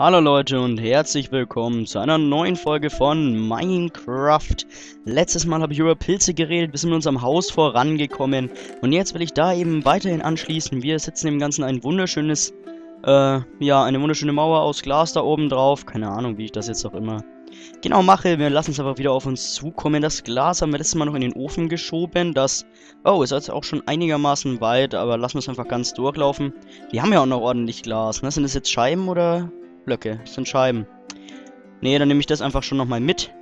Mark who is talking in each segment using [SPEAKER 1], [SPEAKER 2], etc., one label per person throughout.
[SPEAKER 1] Hallo Leute und herzlich willkommen zu einer neuen Folge von Minecraft. Letztes Mal habe ich über Pilze geredet, wir sind mit unserem Haus vorangekommen und jetzt will ich da eben weiterhin anschließen. Wir setzen dem Ganzen ein wunderschönes, äh, ja, eine wunderschöne Mauer aus Glas da oben drauf. Keine Ahnung, wie ich das jetzt auch immer genau mache. Wir lassen es aber wieder auf uns zukommen. Das Glas haben wir letztes Mal noch in den Ofen geschoben. Das, oh, ist jetzt auch schon einigermaßen weit, aber lassen wir es einfach ganz durchlaufen. Die haben ja auch noch ordentlich Glas, ne? Sind das jetzt Scheiben oder Blöcke? Das sind Scheiben. Nee, dann nehme ich das einfach schon nochmal mit.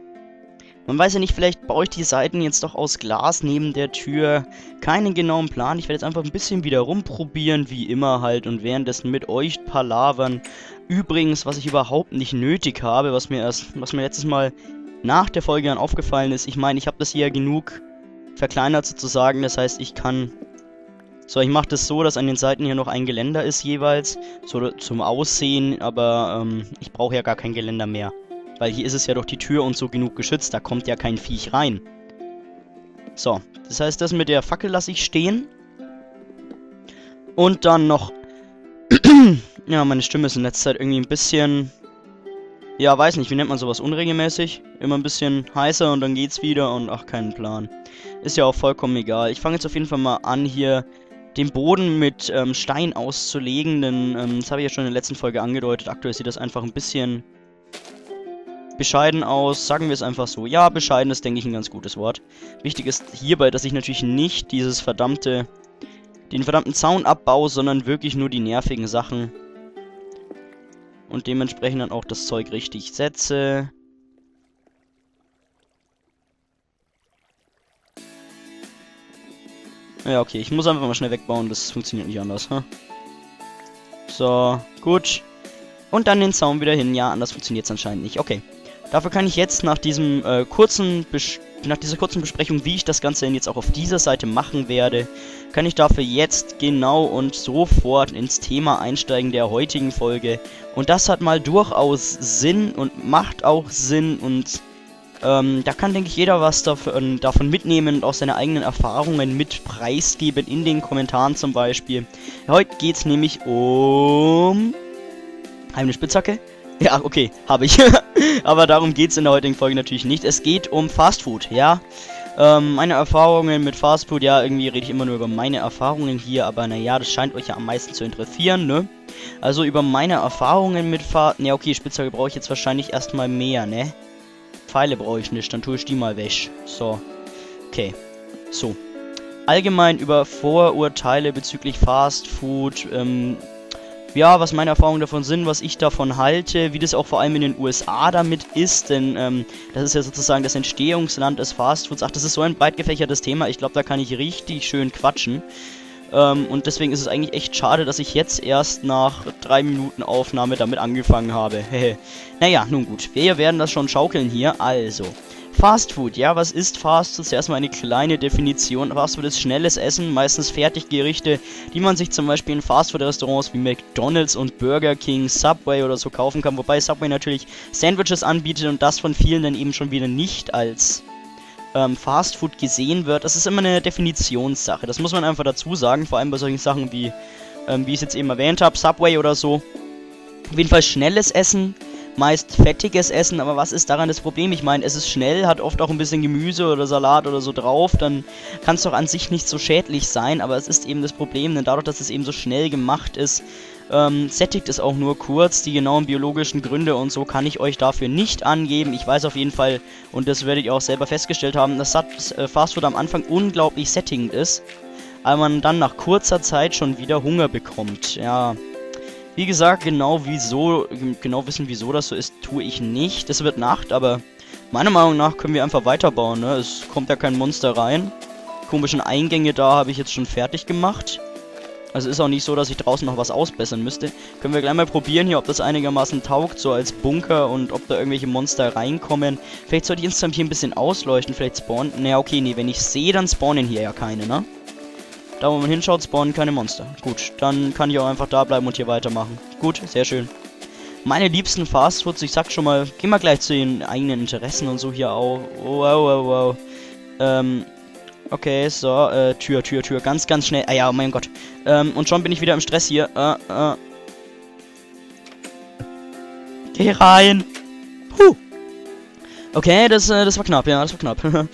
[SPEAKER 1] Man weiß ja nicht, vielleicht baue ich die Seiten jetzt doch aus Glas neben der Tür. Keinen genauen Plan. Ich werde jetzt einfach ein bisschen wieder rumprobieren, wie immer halt. Und währenddessen mit euch palavern. Übrigens, was ich überhaupt nicht nötig habe, was mir erst, was mir letztes Mal nach der Folge dann aufgefallen ist. Ich meine, ich habe das hier genug verkleinert sozusagen. Das heißt, ich kann... So, ich mache das so, dass an den Seiten hier noch ein Geländer ist jeweils. So zum Aussehen, aber ähm, ich brauche ja gar kein Geländer mehr. Weil hier ist es ja doch die Tür und so genug geschützt, da kommt ja kein Viech rein. So, das heißt, das mit der Fackel lasse ich stehen. Und dann noch... ja, meine Stimme ist in letzter Zeit irgendwie ein bisschen... Ja, weiß nicht, wie nennt man sowas? Unregelmäßig? Immer ein bisschen heißer und dann geht's wieder und ach, keinen Plan. Ist ja auch vollkommen egal. Ich fange jetzt auf jeden Fall mal an, hier den Boden mit ähm, Stein auszulegen, denn ähm, das habe ich ja schon in der letzten Folge angedeutet. Aktuell sieht das einfach ein bisschen bescheiden aus, sagen wir es einfach so. Ja, bescheiden ist, denke ich, ein ganz gutes Wort. Wichtig ist hierbei, dass ich natürlich nicht dieses verdammte, den verdammten Zaun abbaue, sondern wirklich nur die nervigen Sachen. Und dementsprechend dann auch das Zeug richtig setze. Ja, okay, ich muss einfach mal schnell wegbauen, das funktioniert nicht anders, ha? So, gut. Und dann den Zaun wieder hin. Ja, anders funktioniert es anscheinend nicht. Okay. Dafür kann ich jetzt nach diesem äh, kurzen Bes nach dieser kurzen Besprechung, wie ich das Ganze denn jetzt auch auf dieser Seite machen werde, kann ich dafür jetzt genau und sofort ins Thema einsteigen der heutigen Folge. Und das hat mal durchaus Sinn und macht auch Sinn und ähm, da kann, denke ich, jeder was davon, davon mitnehmen und auch seine eigenen Erfahrungen mit preisgeben in den Kommentaren zum Beispiel. Heute geht es nämlich um... Eine Spitzhacke? Ja, okay, habe ich. Aber darum geht es in der heutigen Folge natürlich nicht. Es geht um Fastfood, ja. Ähm, meine Erfahrungen mit Fastfood, ja, irgendwie rede ich immer nur über meine Erfahrungen hier, aber naja, das scheint euch ja am meisten zu interessieren, ne? Also über meine Erfahrungen mit Fastfood. Ne, okay, Spitzhacke brauche ich jetzt wahrscheinlich erstmal mehr, ne? Pfeile brauche ich nicht, dann tue ich die mal weg. So. Okay. So. Allgemein über Vorurteile bezüglich Fastfood, ähm, ja, was meine Erfahrungen davon sind, was ich davon halte, wie das auch vor allem in den USA damit ist, denn ähm, das ist ja sozusagen das Entstehungsland des Fastfoods. Ach, das ist so ein breit gefächertes Thema, ich glaube, da kann ich richtig schön quatschen. Ähm, und deswegen ist es eigentlich echt schade, dass ich jetzt erst nach drei Minuten Aufnahme damit angefangen habe. naja, nun gut, wir werden das schon schaukeln hier, also... Fast Food, ja, was ist Fast Food? Zuerst mal eine kleine Definition. Fast Food ist schnelles Essen, meistens Fertiggerichte, die man sich zum Beispiel in Fast Food Restaurants wie McDonalds und Burger King, Subway oder so kaufen kann. Wobei Subway natürlich Sandwiches anbietet und das von vielen dann eben schon wieder nicht als ähm, Fast Food gesehen wird. Das ist immer eine Definitionssache. Das muss man einfach dazu sagen, vor allem bei solchen Sachen wie, ähm, wie ich es jetzt eben erwähnt habe, Subway oder so. Auf jeden Fall schnelles Essen, meist fettiges Essen, aber was ist daran das Problem? Ich meine, es ist schnell, hat oft auch ein bisschen Gemüse oder Salat oder so drauf, dann kann es doch an sich nicht so schädlich sein, aber es ist eben das Problem, denn dadurch, dass es eben so schnell gemacht ist, ähm, sättigt es auch nur kurz. Die genauen biologischen Gründe und so kann ich euch dafür nicht angeben. Ich weiß auf jeden Fall, und das werdet ihr auch selber festgestellt haben, dass äh, Fastfood am Anfang unglaublich sättigend ist, aber man dann nach kurzer Zeit schon wieder Hunger bekommt. Ja, wie gesagt, genau wieso, genau wissen wieso das so ist, tue ich nicht. Es wird Nacht, aber meiner Meinung nach können wir einfach weiterbauen, ne? Es kommt ja kein Monster rein. Komischen Eingänge da habe ich jetzt schon fertig gemacht. Also ist auch nicht so, dass ich draußen noch was ausbessern müsste. Können wir gleich mal probieren hier, ob das einigermaßen taugt, so als Bunker und ob da irgendwelche Monster reinkommen. Vielleicht sollte ich insgesamt hier ein bisschen ausleuchten, vielleicht spawnen. Naja, okay, nee, wenn ich sehe, dann spawnen hier ja keine, ne? Da, wo man hinschaut, spawnen keine Monster. Gut, dann kann ich auch einfach da bleiben und hier weitermachen. Gut, sehr schön. Meine liebsten Fastfoods, ich sag schon mal, gehen wir gleich zu den eigenen Interessen und so hier auch. Wow, wow, wow. Ähm, okay, so, äh, Tür, Tür, Tür, ganz, ganz schnell. Ah ja, oh mein Gott. Ähm, und schon bin ich wieder im Stress hier. Äh, äh. Geh rein. Puh. Okay, das, äh, das war knapp, ja, das war knapp.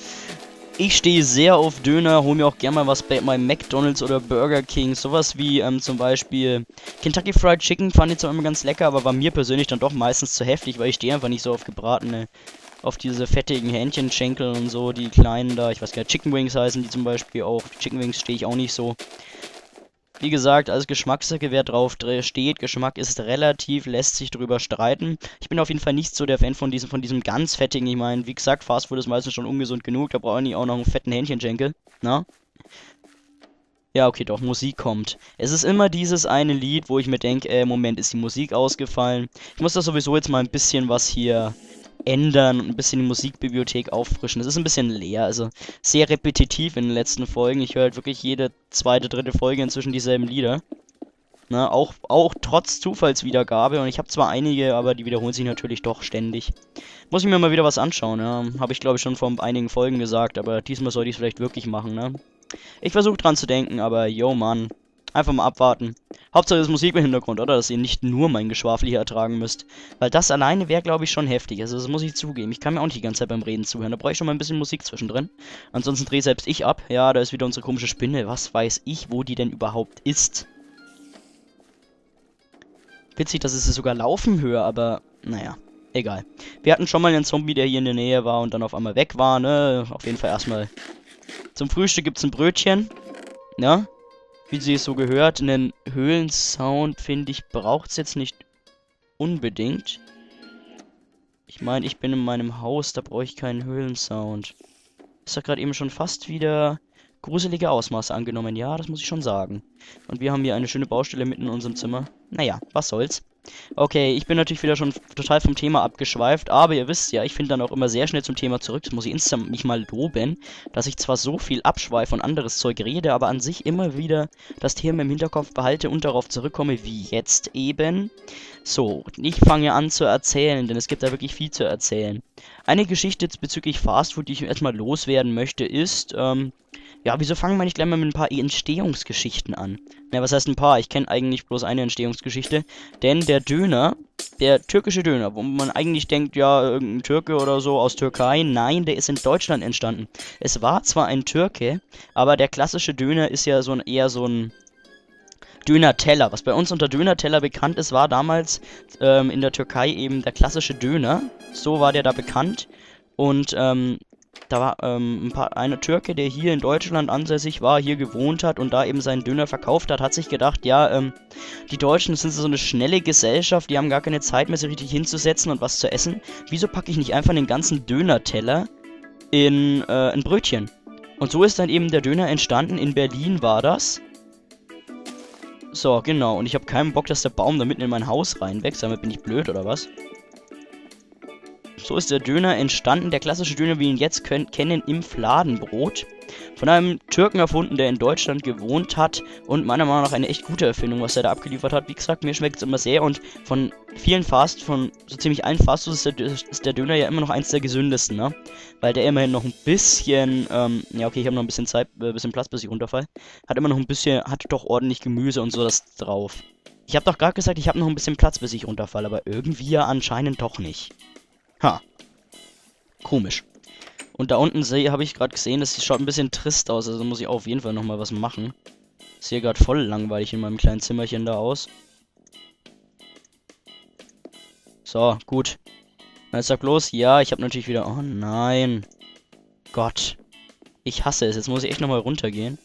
[SPEAKER 1] ich stehe sehr auf Döner, hol mir auch gerne mal was bei McDonalds oder Burger King. Sowas wie ähm, zum Beispiel Kentucky Fried Chicken fand ich zwar immer ganz lecker, aber war mir persönlich dann doch meistens zu heftig, weil ich stehe einfach nicht so auf gebratene, auf diese fettigen Hähnchenschenkel und so, die kleinen da. Ich weiß gar nicht, Chicken Wings heißen die zum Beispiel auch. Chicken Wings stehe ich auch nicht so. Wie gesagt, als Geschmackssache, wer drauf steht, Geschmack ist relativ, lässt sich drüber streiten. Ich bin auf jeden Fall nicht so der Fan von diesem, von diesem ganz fettigen. Ich meine, wie gesagt, Fastfood ist meistens schon ungesund genug, da brauche ich auch noch einen fetten Hähnchenschenkel. Na? Ja, okay, doch, Musik kommt. Es ist immer dieses eine Lied, wo ich mir denke, äh, Moment, ist die Musik ausgefallen. Ich muss da sowieso jetzt mal ein bisschen was hier ändern und ein bisschen die Musikbibliothek auffrischen. Es ist ein bisschen leer, also sehr repetitiv in den letzten Folgen. Ich höre halt wirklich jede zweite, dritte Folge inzwischen dieselben Lieder. Na, auch, auch trotz Zufallswiedergabe. Und ich habe zwar einige, aber die wiederholen sich natürlich doch ständig. Muss ich mir mal wieder was anschauen, ja. Habe ich glaube ich schon vor einigen Folgen gesagt, aber diesmal sollte ich es vielleicht wirklich machen, ne. Ich versuche dran zu denken, aber yo, Mann. Einfach mal abwarten. Hauptsache ist Musik im Hintergrund, oder? Dass ihr nicht nur mein Geschwafel hier ertragen müsst. Weil das alleine wäre, glaube ich, schon heftig. Also das muss ich zugeben. Ich kann mir auch nicht die ganze Zeit beim Reden zuhören. Da brauche ich schon mal ein bisschen Musik zwischendrin. Ansonsten drehe selbst ich ab. Ja, da ist wieder unsere komische Spinne. Was weiß ich, wo die denn überhaupt ist. Witzig, dass ich sie sogar laufen höre, aber naja, egal. Wir hatten schon mal einen Zombie, der hier in der Nähe war und dann auf einmal weg war, ne? Auf jeden Fall erstmal zum Frühstück gibt es ein Brötchen. Ja, wie sie es so gehört. Einen Höhlensound, finde ich, braucht es jetzt nicht unbedingt. Ich meine, ich bin in meinem Haus, da brauche ich keinen Höhlensound. Ist doch gerade eben schon fast wieder gruselige Ausmaße angenommen. Ja, das muss ich schon sagen. Und wir haben hier eine schöne Baustelle mitten in unserem Zimmer. Naja, was soll's. Okay, ich bin natürlich wieder schon total vom Thema abgeschweift, aber ihr wisst ja, ich finde dann auch immer sehr schnell zum Thema zurück. Das muss ich instant mich mal loben, dass ich zwar so viel abschweife und anderes Zeug rede, aber an sich immer wieder das Thema im Hinterkopf behalte und darauf zurückkomme, wie jetzt eben. So, ich fange an zu erzählen, denn es gibt da wirklich viel zu erzählen. Eine Geschichte bezüglich Fastfood, die ich erstmal loswerden möchte, ist, ähm, ja, wieso fangen wir nicht gleich mal mit ein paar Entstehungsgeschichten an? Na, was heißt ein paar? Ich kenne eigentlich bloß eine Entstehungsgeschichte. Denn der Döner, der türkische Döner, wo man eigentlich denkt, ja, irgendein Türke oder so aus Türkei, nein, der ist in Deutschland entstanden. Es war zwar ein Türke, aber der klassische Döner ist ja so ein eher so ein Döner-Teller. Was bei uns unter Döner-Teller bekannt ist, war damals ähm, in der Türkei eben der klassische Döner. So war der da bekannt. Und ähm, da war ähm, ein paar, eine Türke, der hier in Deutschland ansässig war, hier gewohnt hat und da eben seinen Döner verkauft hat, hat sich gedacht, ja, ähm, die Deutschen sind so eine schnelle Gesellschaft, die haben gar keine Zeit mehr, sich richtig hinzusetzen und was zu essen. Wieso packe ich nicht einfach den ganzen Döner-Teller in äh, ein Brötchen? Und so ist dann eben der Döner entstanden. In Berlin war das. So, genau. Und ich habe keinen Bock, dass der Baum da mitten in mein Haus reinwächst. Damit bin ich blöd, oder was? So ist der Döner entstanden, der klassische Döner, wie wir ihn jetzt können, kennen, im Fladenbrot. Von einem Türken erfunden, der in Deutschland gewohnt hat und meiner Meinung nach eine echt gute Erfindung, was er da abgeliefert hat. Wie gesagt, mir schmeckt es immer sehr und von vielen Fast, von so ziemlich allen Fast ist der, ist der Döner ja immer noch eins der gesündesten, ne? Weil der immerhin noch ein bisschen, ähm, ja okay, ich habe noch ein bisschen Zeit, äh, bisschen Platz, bis ich runterfall. Hat immer noch ein bisschen, hat doch ordentlich Gemüse und so das drauf. Ich habe doch gerade gesagt, ich habe noch ein bisschen Platz, bis ich runterfalle, aber irgendwie ja anscheinend doch nicht. Ha. Komisch. Und da unten habe ich gerade gesehen, das schaut ein bisschen trist aus. Also muss ich auf jeden Fall nochmal was machen. Sehe gerade voll langweilig in meinem kleinen Zimmerchen da aus. So, gut. Na, jetzt sag los. Ja, ich habe natürlich wieder... Oh nein. Gott. Ich hasse es. Jetzt muss ich echt nochmal runtergehen.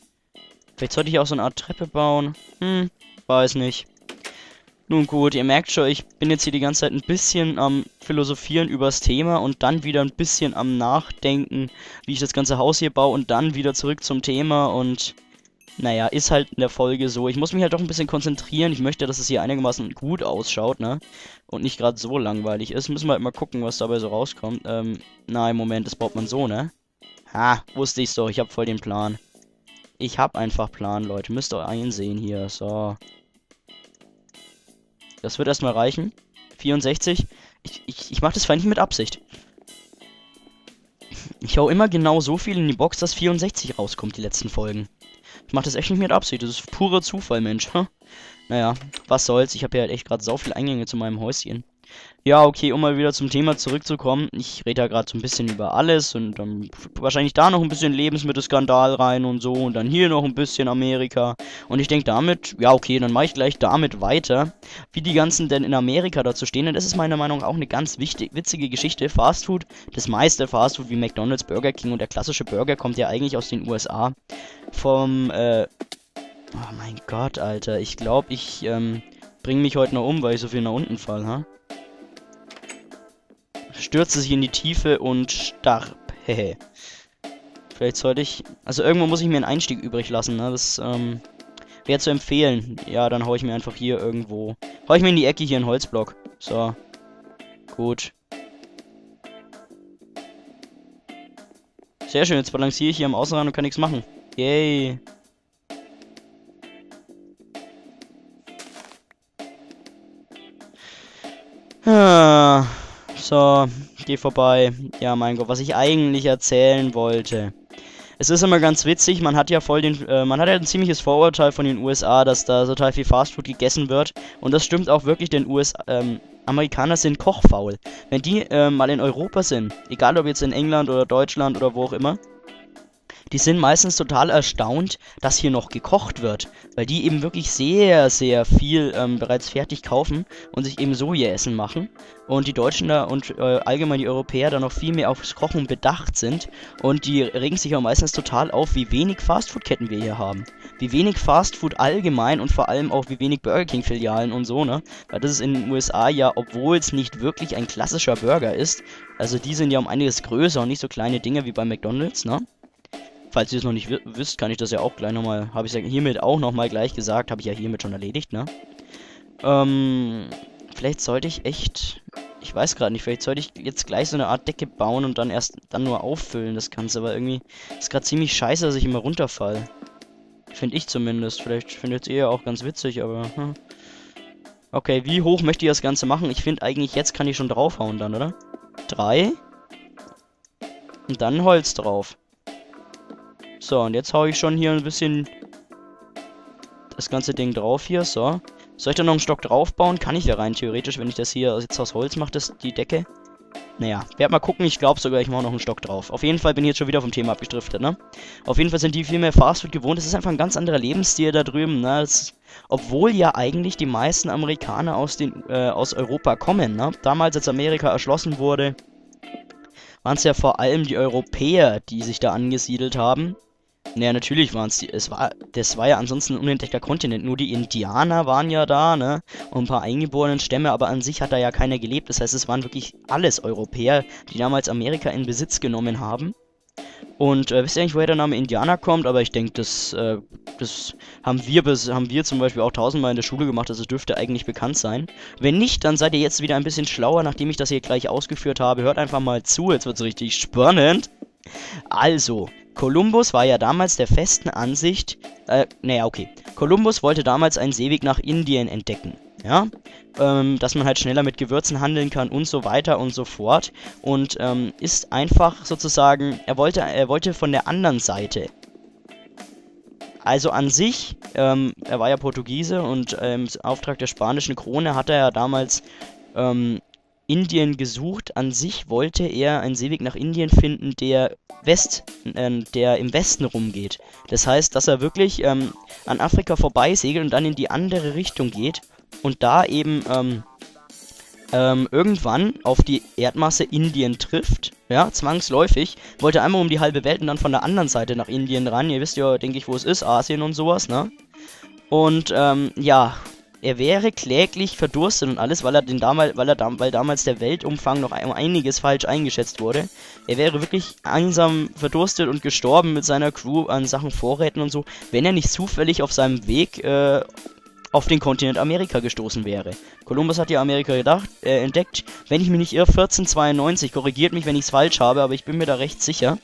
[SPEAKER 1] Vielleicht sollte ich auch so eine Art Treppe bauen. Hm, weiß nicht. Nun gut, ihr merkt schon, ich bin jetzt hier die ganze Zeit ein bisschen am Philosophieren übers Thema und dann wieder ein bisschen am Nachdenken, wie ich das ganze Haus hier baue und dann wieder zurück zum Thema und naja, ist halt in der Folge so. Ich muss mich halt doch ein bisschen konzentrieren. Ich möchte, dass es hier einigermaßen gut ausschaut, ne? Und nicht gerade so langweilig ist. Müssen wir halt mal gucken, was dabei so rauskommt. Ähm, na, im Moment, das baut man so, ne? Ha, wusste ich's doch. Ich hab voll den Plan. Ich hab einfach Plan, Leute. Müsst ihr einsehen hier. So. Das wird erstmal reichen. 64. Ich, ich, ich mache das nicht mit Absicht. Ich hau immer genau so viel in die Box, dass 64 rauskommt, die letzten Folgen. Ich mache das echt nicht mit Absicht. Das ist purer Zufall, Mensch. Naja, was soll's. Ich habe ja halt echt gerade so viele Eingänge zu meinem Häuschen. Ja, okay, um mal wieder zum Thema zurückzukommen. Ich rede ja gerade so ein bisschen über alles und dann wahrscheinlich da noch ein bisschen Lebensmittelskandal rein und so und dann hier noch ein bisschen Amerika. Und ich denke damit, ja, okay, dann mache ich gleich damit weiter, wie die ganzen denn in Amerika dazu stehen. Und das ist meiner Meinung nach auch eine ganz wichtig, witzige Geschichte. Fastfood, das meiste Fastfood wie McDonalds, Burger King und der klassische Burger kommt ja eigentlich aus den USA. Vom, äh, oh mein Gott, Alter, ich glaube, ich, ähm, bringe mich heute noch um, weil ich so viel nach unten fall, ha? stürzte sich in die Tiefe und starb. Hehe. Vielleicht sollte ich... Also irgendwo muss ich mir einen Einstieg übrig lassen, ne? Das, ähm... Wäre zu empfehlen. Ja, dann hau ich mir einfach hier irgendwo... Hau ich mir in die Ecke hier einen Holzblock. So. Gut. Sehr schön, jetzt balanciere ich hier am Außenrand und kann nichts machen. Yay. So, geh vorbei. Ja, mein Gott, was ich eigentlich erzählen wollte. Es ist immer ganz witzig, man hat ja voll den, äh, man hat ja ein ziemliches Vorurteil von den USA, dass da total viel Fastfood gegessen wird. Und das stimmt auch wirklich, denn US, ähm, Amerikaner sind kochfaul. Wenn die äh, mal in Europa sind, egal ob jetzt in England oder Deutschland oder wo auch immer, die sind meistens total erstaunt, dass hier noch gekocht wird, weil die eben wirklich sehr, sehr viel ähm, bereits fertig kaufen und sich eben Sojaessen machen und die Deutschen da und äh, allgemein die Europäer da noch viel mehr aufs Kochen bedacht sind und die regen sich auch meistens total auf, wie wenig Fastfood-Ketten wir hier haben. Wie wenig Fastfood allgemein und vor allem auch wie wenig Burger King-Filialen und so, ne? Weil das ist in den USA ja, obwohl es nicht wirklich ein klassischer Burger ist, also die sind ja um einiges größer und nicht so kleine Dinge wie bei McDonalds, ne? Falls ihr es noch nicht wisst, kann ich das ja auch gleich nochmal, habe ich ja hiermit auch nochmal gleich gesagt, habe ich ja hiermit schon erledigt, ne? Ähm, vielleicht sollte ich echt, ich weiß gerade nicht, vielleicht sollte ich jetzt gleich so eine Art Decke bauen und dann erst, dann nur auffüllen das Ganze, aber irgendwie ist gerade ziemlich scheiße, dass ich immer runterfall. Finde ich zumindest, vielleicht findet ihr ja auch ganz witzig, aber, hm. Okay, wie hoch möchte ich das Ganze machen? Ich finde eigentlich, jetzt kann ich schon draufhauen dann, oder? Drei. Und dann Holz drauf. So, und jetzt hau ich schon hier ein bisschen das ganze Ding drauf hier. So. Soll ich da noch einen Stock draufbauen? Kann ich ja rein theoretisch, wenn ich das hier jetzt aus Holz mache, das, die Decke. Naja, werd mal gucken. Ich glaube sogar, ich mache noch einen Stock drauf. Auf jeden Fall bin ich jetzt schon wieder vom Thema abgestriftet, ne? Auf jeden Fall sind die viel mehr Fastfood gewohnt. Das ist einfach ein ganz anderer Lebensstil da drüben, ne? Das, obwohl ja eigentlich die meisten Amerikaner aus, den, äh, aus Europa kommen, ne? Damals, als Amerika erschlossen wurde, waren es ja vor allem die Europäer, die sich da angesiedelt haben. Naja, natürlich waren es die. Es war, das war ja ansonsten ein unentdeckter Kontinent. Nur die Indianer waren ja da, ne? Und ein paar eingeborenen Stämme, aber an sich hat da ja keiner gelebt. Das heißt, es waren wirklich alles Europäer, die damals Amerika in Besitz genommen haben. Und äh, wisst ihr eigentlich, woher der Name Indianer kommt? Aber ich denke, das, äh, das haben wir, haben wir zum Beispiel auch tausendmal in der Schule gemacht. Also dürfte eigentlich bekannt sein. Wenn nicht, dann seid ihr jetzt wieder ein bisschen schlauer, nachdem ich das hier gleich ausgeführt habe. Hört einfach mal zu, jetzt wird es richtig spannend. Also, Kolumbus war ja damals der festen Ansicht, äh, naja, okay. Kolumbus wollte damals einen Seeweg nach Indien entdecken. Ja, ähm, dass man halt schneller mit Gewürzen handeln kann und so weiter und so fort. Und ähm, ist einfach sozusagen, er wollte, er wollte von der anderen Seite. Also an sich, ähm, er war ja Portugiese und ähm, im Auftrag der spanischen Krone hat er ja damals ähm, Indien gesucht. An sich wollte er einen Seeweg nach Indien finden, der West, äh, der im Westen rumgeht. Das heißt, dass er wirklich ähm, an Afrika vorbei segelt und dann in die andere Richtung geht und da eben ähm, ähm, irgendwann auf die Erdmasse Indien trifft. Ja, zwangsläufig. Wollte einmal um die halbe Welt und dann von der anderen Seite nach Indien ran. Ihr wisst ja, denke ich, wo es ist, Asien und sowas, ne? Und ähm, ja, er wäre kläglich verdurstet und alles, weil er den damals, weil er dam weil damals der Weltumfang noch um einiges falsch eingeschätzt wurde. Er wäre wirklich einsam verdurstet und gestorben mit seiner Crew an Sachen Vorräten und so, wenn er nicht zufällig auf seinem Weg äh, auf den Kontinent Amerika gestoßen wäre. Kolumbus hat ja Amerika gedacht, äh, entdeckt, wenn ich mich nicht irre, 1492, korrigiert mich, wenn ich es falsch habe, aber ich bin mir da recht sicher.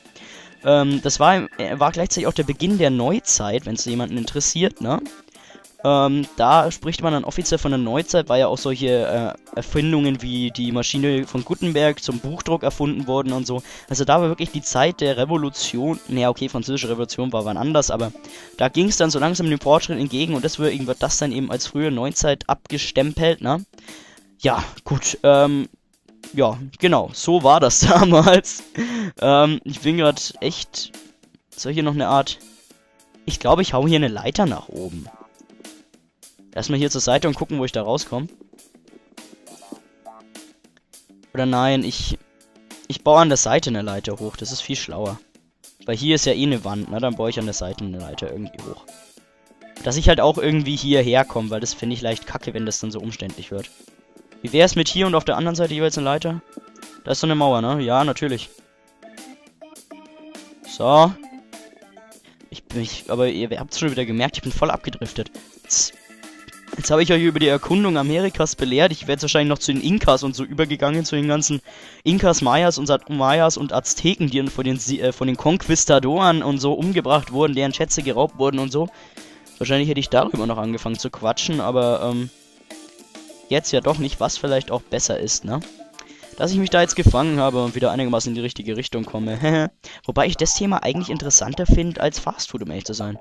[SPEAKER 1] Ähm, das war, war gleichzeitig auch der Beginn der Neuzeit, wenn es jemanden interessiert, ne? Ähm, da spricht man dann offiziell von der Neuzeit, weil ja auch solche äh, Erfindungen wie die Maschine von Gutenberg zum Buchdruck erfunden wurden und so. Also da war wirklich die Zeit der Revolution. Naja, okay, französische Revolution war wann anders, aber da ging es dann so langsam dem Fortschritt entgegen und deswegen wird das dann eben als frühe Neuzeit abgestempelt, ne? Ja, gut, ähm, ja, genau, so war das damals. ähm, ich bin gerade echt... Soll hier noch eine Art... Ich glaube, ich hau hier eine Leiter nach oben. Erstmal hier zur Seite und gucken, wo ich da rauskomme. Oder nein, ich... Ich baue an der Seite eine Leiter hoch, das ist viel schlauer. Weil hier ist ja eh eine Wand, ne? Dann baue ich an der Seite eine Leiter irgendwie hoch. Dass ich halt auch irgendwie hierher komme, weil das finde ich leicht kacke, wenn das dann so umständlich wird. Wie wäre es mit hier und auf der anderen Seite jeweils eine Leiter? Da ist so eine Mauer, ne? Ja, natürlich. So. Ich bin, aber ihr habt schon wieder gemerkt, ich bin voll abgedriftet. Jetzt, jetzt habe ich euch über die Erkundung Amerikas belehrt. Ich werde wahrscheinlich noch zu den Inkas und so übergegangen, zu den ganzen Inkas, Mayas und Mayas und Azteken, die von den, äh, von den Konquistadoren und so umgebracht wurden, deren Schätze geraubt wurden und so. Wahrscheinlich hätte ich darüber noch angefangen zu quatschen, aber ähm, jetzt ja doch nicht, was vielleicht auch besser ist, ne? Dass ich mich da jetzt gefangen habe und wieder einigermaßen in die richtige Richtung komme. Wobei ich das Thema eigentlich interessanter finde als Fastfood, um ehrlich zu sein.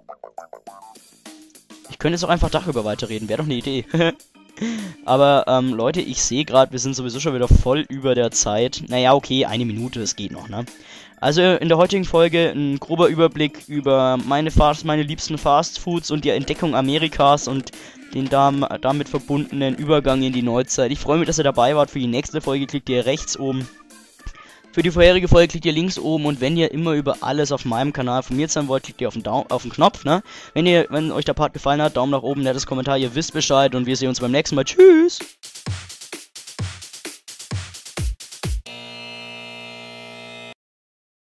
[SPEAKER 1] Ich könnte jetzt auch einfach darüber weiterreden, wäre doch eine Idee. Aber, ähm, Leute, ich sehe gerade, wir sind sowieso schon wieder voll über der Zeit. Naja, okay, eine Minute, das geht noch, ne? Also in der heutigen Folge ein grober Überblick über meine Fast, meine liebsten Fast Foods und die Entdeckung Amerikas und den damit verbundenen Übergang in die Neuzeit. Ich freue mich, dass ihr dabei wart. Für die nächste Folge klickt ihr rechts oben. Für die vorherige Folge klickt ihr links oben und wenn ihr immer über alles auf meinem Kanal informiert sein wollt, klickt ihr auf den, Daumen, auf den Knopf, ne? Wenn ihr, wenn euch der Part gefallen hat, Daumen nach oben, nettes Kommentar, ihr wisst Bescheid und wir sehen uns beim nächsten Mal. Tschüss!